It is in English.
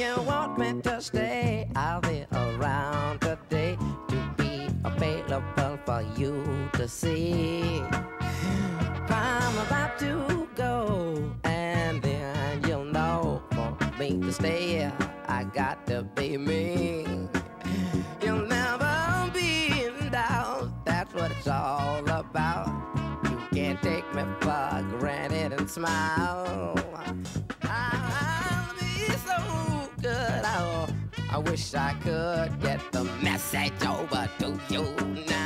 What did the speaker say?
you want me to stay, I'll be around today to be available for you to see. I'm about to go, and then you'll know for me to stay. I got to be me. You'll never be in doubt. That's what it's all about. You can't take me for granted and smile. I wish I could get the message over to you now.